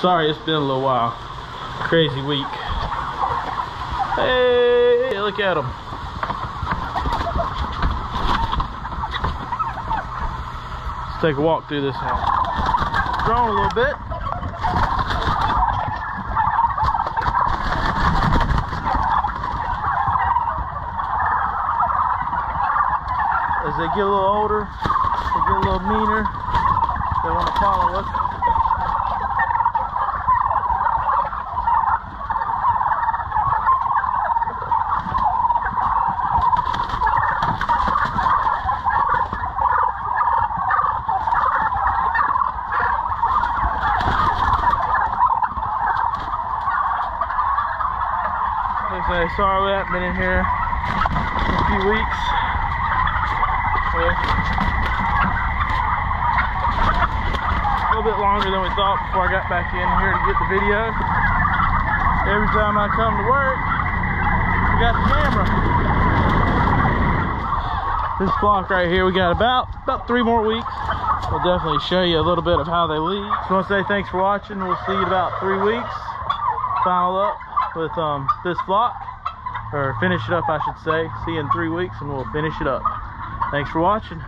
Sorry, it's been a little while. Crazy week. Hey, look at them. Let's take a walk through this house. Drawn a little bit. As they get a little older, they get a little meaner. They want to follow us. I we haven't been in here a few weeks. Well, a little bit longer than we thought before I got back in here to get the video. Every time I come to work, we got the camera. This flock right here, we got about about three more weeks. We'll definitely show you a little bit of how they leave. Just want to say thanks for watching. We'll see you in about three weeks. Final up with um, this flock, or finish it up, I should say. See you in three weeks, and we'll finish it up. Thanks for watching.